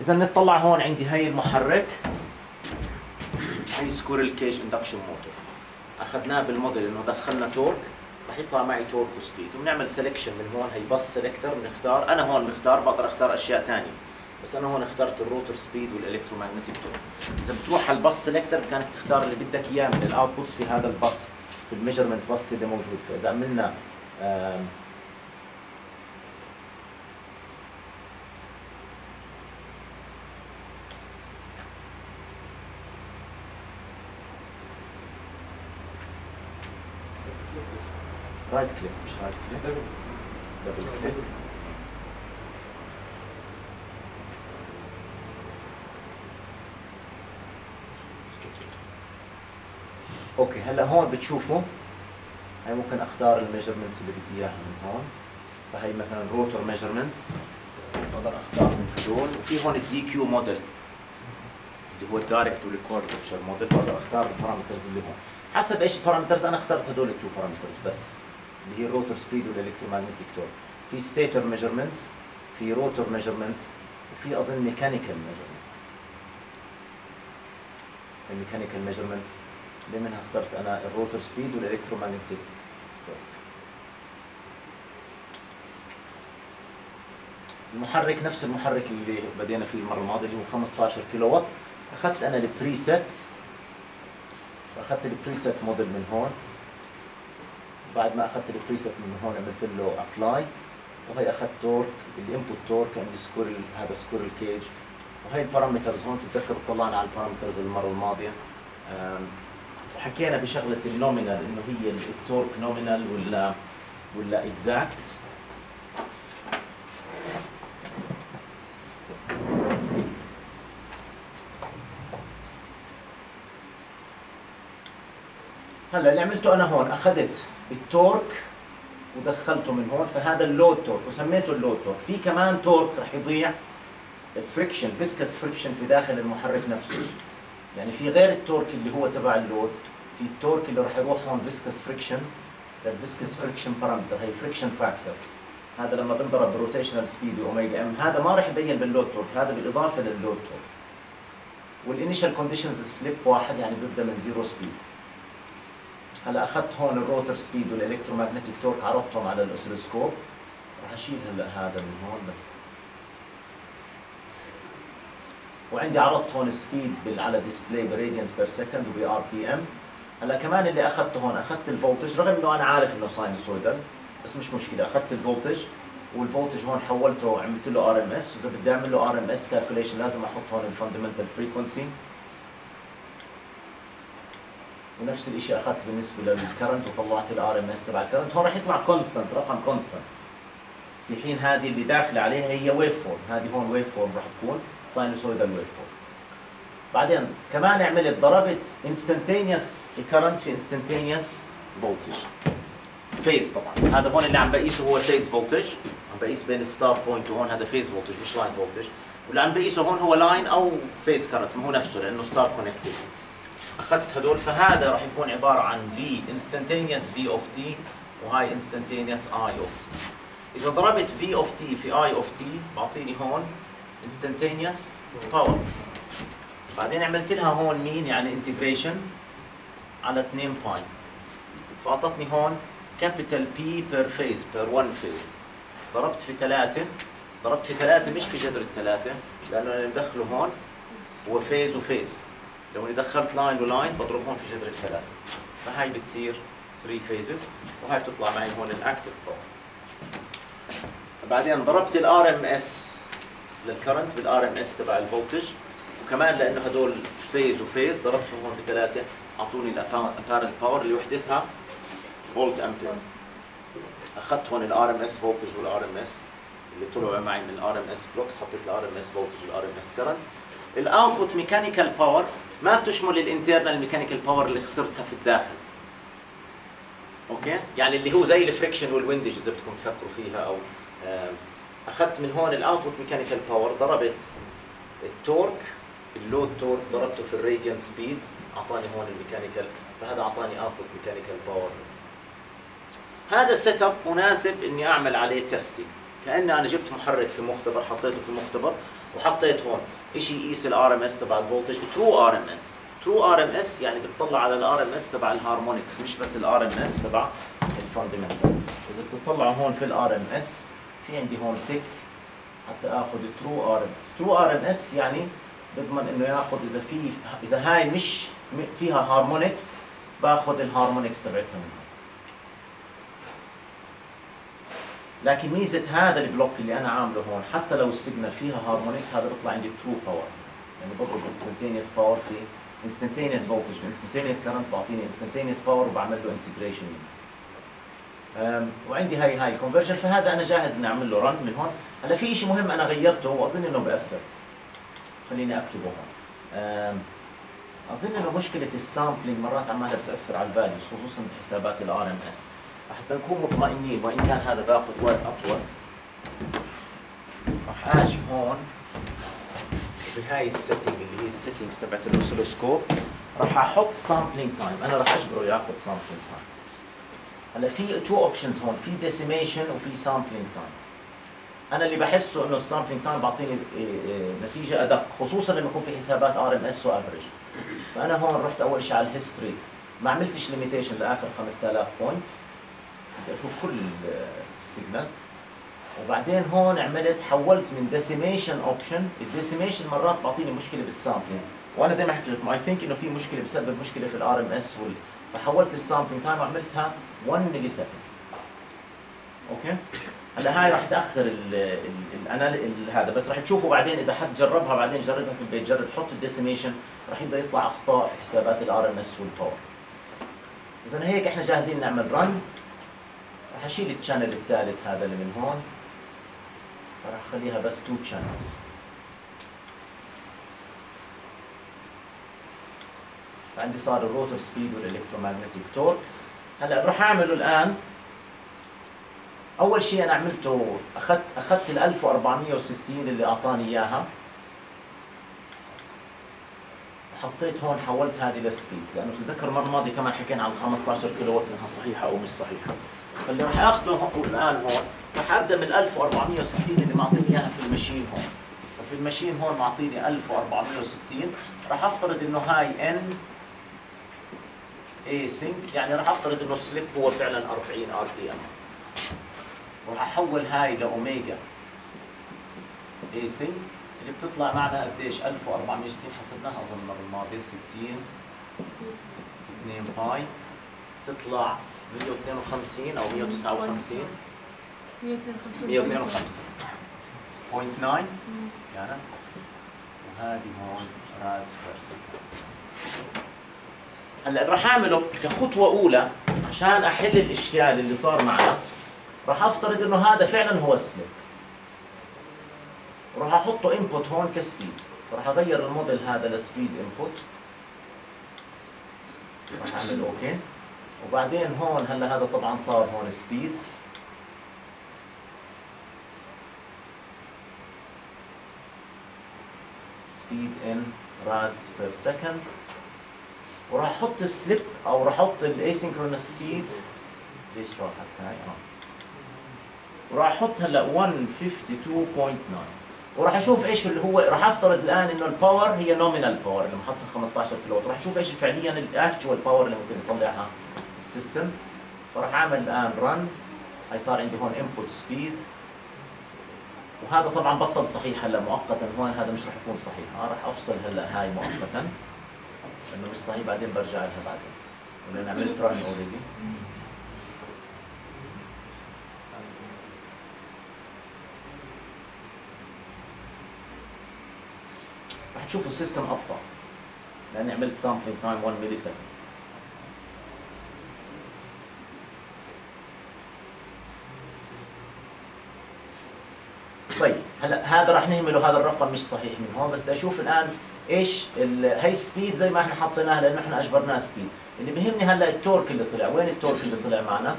إذا نطلع هون عندي هي المحرك. هي squirrel cage induction motor أخذناه بالموديل إنه دخلنا torque رح يطلع معي torque و speed وبنعمل selection من هون. هي bus selector بنختار. أنا هون بختار بقدر أختار أشياء ثانية بس أنا هون اخترت ال rotor speed وال electromagnetic torque إذا بتروح على ال bus selector كانك تختار اللي بدك إياه من ال outputs في هذا الباص في ال measurement bus اللي موجود. فإذا عملنا right click مش right click double click okay هلا هون بتشوفوا هاي ممكن اختار ال measurements اللي بدي إياها من هون. فهي مثلا rotor measurements بقدر اختار من هدول. وفي هون ال DQ model اللي هو ال direct وال quadrature model بقدر اختار ال parameters اللي هون. حسب إيش ال parameters أنا اخترت هدول ال two parameters بس. اللي هي ال rotor speed وال electromagnetic torque في stator measurements في rotor measurements وفي أظن mechanical measurements ال mechanical measurements اللي منها اخترت أنا ال rotor speed وال electromagnetic torque المحرك نفس المحرك اللي بدينا فيه المرة الماضية اللي هو 15 كيلو وات أخذت أنا ال preset أخذت ال preset model من هون. بعد ما أخذت ال preset من هون عملت له apply وهي أخذت torque ال input torque عندي squirrel هذا squirrel cage وهي ال parameters هون تتذكروا طلعنا على ال parameters المرة الماضية. آم، وحكينا بشغلة ال nominal إنه هي ال torque nominal ولا ولا exact هلا اللي عملته أنا هون أخذت ال torque ودخلته من هون فهذا ال load torque وسميته ال load torque. في كمان torque رح يضيع friction viscous friction في داخل المحرك نفسه. يعني في غير ال torque اللي هو تبع ال load في ال torque اللي رح يروح هون viscous friction ال viscous friction parameter هي friction factor هذا لما بنضرب ب rotational speed و omega m هذا ما رح يبين بال load torque هذا بالإضافة لل load torque. وال initial conditions slip واحد يعني بيبدأ من zero speed هلا أخذت هون ال rotor speed وال electromagnetic torque عرضتهم على ال oscilloscope. راح أشيل هلا هذا من هون. وعندي عرضت هون speed على display ب radians per second وب RPM هلا كمان اللي أخذته هون أخذت ال voltage رغم إنه أنا عارف إنه sinusoidal بس مش مشكلة أخذت ال voltage. وال voltage هون حولته عملت له RMS وإذا بدي أعمل له RMS calculation لازم أحط هون ال fundamental frequency ونفس الشيء أخذت بالنسبة لل current وطلعت ال RMS تبع ال current. هون راح يطلع constant رقم constant في حين هذه اللي داخله عليها هي waveform هذه هون waveform راح تكون sinusoidal waveform بعدين كمان عملت ضربت instantaneous current في instantaneous voltage phase طبعا. هذا هون اللي عم بقيسه هو phase voltage عم بقيس بين star point وهون هذا phase voltage مش line voltage واللي عم بقيسه هون هو line أو phase current ما هو نفسه لأنه star connected أخذت هدول فهذا راح يكون عبارة عن في instantaneous V of t وهاي instantaneous i of t إذا ضربت V of t في i of t بعطيني هون instantaneous power بعدين عملت لها هون مين يعني integration على 2 pi فأعطتني هون capital P per phase per 1 phase ضربت في ثلاثة ضربت في ثلاثة مش في جذر الثلاثة لأنه اللي مدخله هون هو phase و phase لو اني دخلت line و line بضرب هون في جذر الثلاثة فهاي بتصير 3 phases وهاي بتطلع معي هون ال active power بعدين ضربت ال RMS لل current بال RMS تبع ال voltage وكمان لأنه هدول phase و phase ضربتهم هون بثلاثة أعطوني ال apparent power اللي وحدتها volt ampere أخذت هون ال RMS voltage وال RMS اللي طلعوا معي من ال RMS blocks حطيت ال RMS voltage وال RMS current ال output mechanical power ما بتشمل ال internal mechanical power اللي خسرتها في الداخل. okay؟ يعني اللي هو زي ال friction وال windage إذا بدكم تفكروا فيها أو أخذت من هون ال output mechanical power ضربت ال torque ال load torque ضربته في ال radian speed أعطاني هون ال mechanical فهذا أعطاني output mechanical power هذا ال setup مناسب إني أعمل عليه testing كأن أنا جبت محرك في مختبر حطيته في مختبر وحطيت هون. شيء يقيس ال RMS تبع ال voltage true RMS. true RMS يعني بتطلع على ال RMS تبع ال harmonics مش بس ال RMS تبع ال fundamental إذا بتطلعوا هون في ال RMS في عندي هون tick حتى آخذ ترو آر إم إس. ترو آر إم إس يعني بضمن إنه ياخذ إذا في إذا هاي مش فيها harmonics باخذ ال harmonics تبعتها منها لكن ميزة هذا ال block اللي أنا عامله هون حتى لو ال signal فيها harmonics هذا بيطلع عندي true power يعني بضرب instantaneous power في instantaneous voltage instantaneous current بعطيني instantaneous power وبعمل له integration وعندي هاي هاي conversion فهذا أنا جاهز إني أعمل له run من هون. هلا في شيء مهم أنا غيرته واظن إنه بأثر. خليني أكتبه هون. أظن إنه مشكلة ال sampling مرات عمالها بتأثر على ال values خصوصا بحسابات ال RMS فحتى نكون مطمئنين. وإن كان هذا باخذ وقت أطول. راح آجي هون. بهاي ال setting اللي هي ال settings تبعت ال oscilloscope. راح أحط sampling time أنا راح أجبره يأخذ sampling time هلا في two options هون. في decimation وفي sampling time أنا اللي بحسه إنه ال sampling time بعطيني إيه، إيه، نتيجة أدق خصوصا لما يكون في حسابات RMS و average فأنا هون رحت أول شيء على ال history ما عملتش limitation لآخر 5000 point بدي أشوف كل ال signal. وبعدين هون عملت حولت من decimation option ال decimation مرات بعطيني مشكلة بال sampling وأنا زي ما حكيت لكم I think إنه في مشكلة بسبب مشكلة في ال RMS فحولت ال sampling time وعملتها 1 millisecond okay؟ هلأ هاي راح تأخر ال هذا. بس راح تشوفوا بعدين إذا حد جربها بعدين جربها في البيت جرب حط ال decimation راح يبدأ يطلع أخطاء في حسابات ال RMS وال power اذا هيك إحنا جاهزين نعمل run راح اشيل ال channel الثالث هذا اللي من هون. راح اخليها بس two channels عندي صار ال rotor speed وال electromagnetic torque هلا راح اعمله الآن. أول شيء أنا عملته أخذت أخذت ال 1460 اللي أعطاني إياها. حطيت هون حولت هذه ل speed لأنه بتتذكر المرة الماضية كمان حكينا عن 15 كيلو واط إنها صحيحة أو مش صحيحة. فاللي راح أخذه الآن هون راح أبدأ من 1460 اللي معطيني إياها في ال machine هون. ففي ال machine هون معطيني 1460 راح أفترض إنه هاي n async يعني راح أفترض إنه ال slip هو فعلا 40 RPM وراح أحول هاي ل omega async اللي بتطلع معنا قديش؟ 1460 حسبناها أظن المره الماضيه 60 2 pi تطلع 152 أو 159 152 point 9 كانت وهذه هون second هلأ راح أعمله كخطوة أولى عشان أحل الاشكال اللي صار معنا. راح أفترض إنه هذا فعلا هو ال slip وراح أحطه input هون ك speed. راح أغير الموديل هذا ل speed input راح اعمل okay؟ وبعدين هون هلا هذا طبعا صار هون speed speed in rads per second وراح أحط ال slip أو راح أحط ال asynchronous speed ليش راحت هاي؟ آه. وراح أحط هلا 152.9 وراح أشوف إيش اللي هو راح أفترض الآن إنه ال power هي nominal power اللي محطها 15 كيلو راح أشوف إيش فعليا ال actual power اللي ممكن يطلعها. ال system فراح أعمل الآن run هي صار عندي هون input speed وهذا طبعا بطل صحيح هلا مؤقتا. هون هذا مش راح يكون صحيح. ها راح أفصل هلا هاي مؤقتا. لأنه مش صحيح. بعدين برجع لها بعدين. لأن عملت run already راح تشوفوا ال system أبطأ. لأني عملت sampling time 1 millisecond طيب هلا هذا راح نهمله هذا الرقم مش صحيح من هون بس بدي أشوف الآن إيش هي speed زي ما إحنا حطيناها لأنه إحنا أجبرناها speed اللي بيهمني هلأ ال torque اللي طلع وين ال torque اللي طلع معنا؟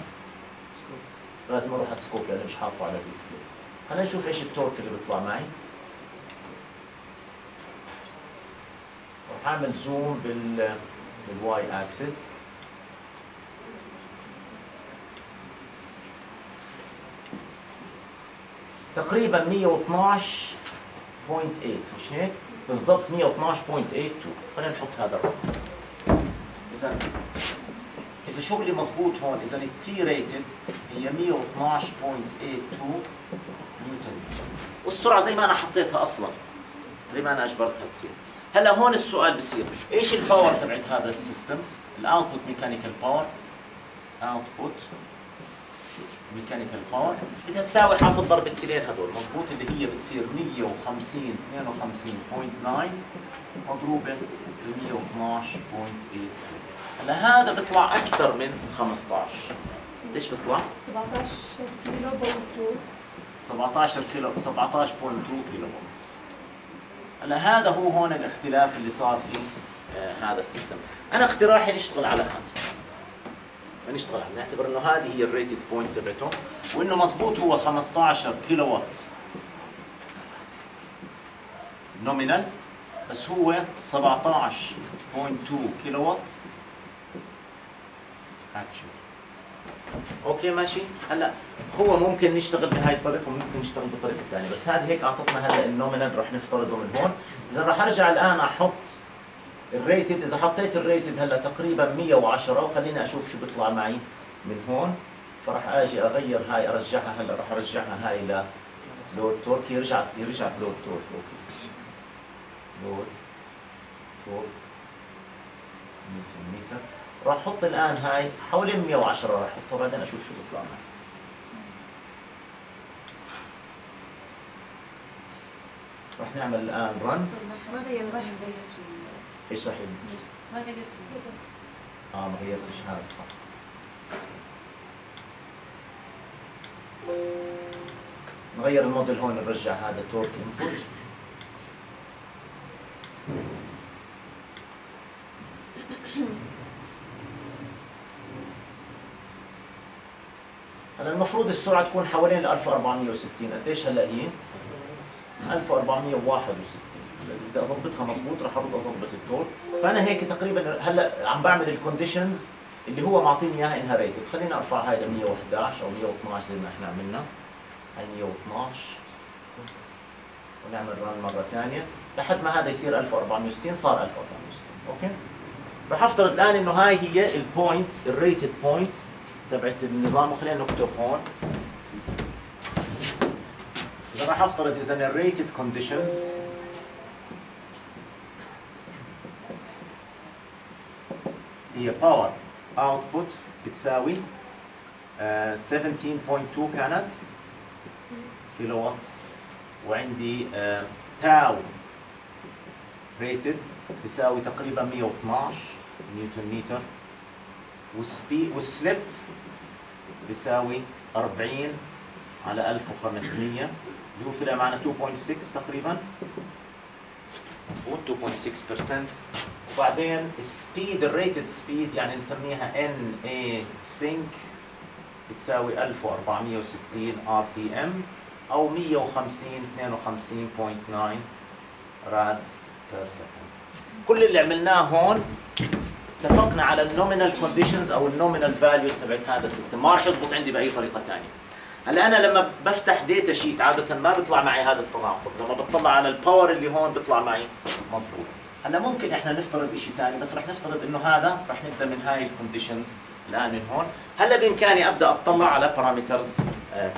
لازم أروح على ال scope لأنه مش حاطه على ال display خلينا نشوف إيش ال torque اللي بيطلع معي. راح أعمل zoom بال بال y axis تقريبا 112 مش هيك؟ بالضبط 112.82 خلينا نحط هذا الرقم. إذا إذا شغلي مضبوط هون إذا ال T rated هي 112.82 نيوتن. والسرعة زي ما أنا حطيتها أصلا زي ما أنا أجبرتها تصير. هلأ هون السؤال بصير إيش ال power تبعت هذا ال system؟ ال output mechanical power output mechanical power. بدها تساوي حاصل ضرب الاثنين هذول مضبوط اللي هي بتصير 150 52.9 مضروبة في 112.8 هلا هذا بيطلع أكثر من 15 قديش بيطلع؟ 17 كيلو واط 17 كيلو 17.2 كيلو واط هلا هذا هو هون الاختلاف اللي صار في آه هذا ال system. أنا اقتراحي نشتغل على هذا. نشتغل على نعتبر إنه هذه هي ال rated point تبعته وإنه مزبوط هو 15 كيلو واط nominal بس هو 17.2 كيلو واط okay ماشي. هلا هو ممكن نشتغل بهاي الطريقة وممكن نشتغل بالطريقة الثانية. بس هذه هيك أعطتنا هلا ال nominal رح نفترضه من هون. إذا رح أرجع الآن أحط ال rated إذا حطيت ال rated هلأ تقريبا 110 وخليني أشوف شو بيطلع معي من هون فرح آجي أغير هاي أرجعها هلأ رح أرجعها هاي ل load torque هي رجعت هي رجعت load torque okay. لود تورك نيوتن متر. راح أحط الآن هاي حوالي 110 راح أحطها بعدين أشوف شو بيطلع معي. راح نعمل الآن رن إيش راح يبني؟ ما غيرت آه ما غيرتش هذا صح نغير الموديل هون نرجع هذا torque input هلا المفروض السرعة تكون حوالين ال 1460 قديش هلا هي؟ 1461 إذا بدي أظبطها مضبوط رح أرد أظبط ال torque فأنا هيك تقريبا هلأ عم بعمل ال conditions اللي هو معطيني إياها انها rated خلينا أرفع هاي ل 111 أو 112 زي ما إحنا عملنا. هاي 112 ونعمل run مرة ثانية لحد ما هذا يصير 1460 صار 1460 okay؟ راح أفترض الآن إنه هاي هي ال point ال rated point تبعت النظام. وخلينا نكتب هون. اذا راح افترض اذا ال rated conditions هي power output بتساوي آه، 17.2 كانت كيلو وات وعندي tau rated بيساوي تقريبا 112 نيوتن متر والسبي وال slip بيساوي 40 على 1500 اللي هو طلع معنا 2.6 تقريبا. مظبوط 2.6% وبعدين ال speed ال rated speed يعني نسميها N async بتساوي 1460 RPM أو 150 52.9 rads per second كل اللي عملناه هون اتفقنا على ال nominal conditions أو ال nominal values تبعت هذا ال system ما راح يضبط عندي بأي طريقة ثانية هلا أنا لما بفتح data sheet عادة ما بيطلع معي هذا التناقض. لما بطلع على ال power اللي هون بيطلع معي مزبوط هلا ممكن إحنا نفترض شيء ثاني بس رح نفترض إنه هذا رح نبدأ من هاي ال conditions الآن من هون. هلا بإمكاني أبدأ أطلع على parameters ثانية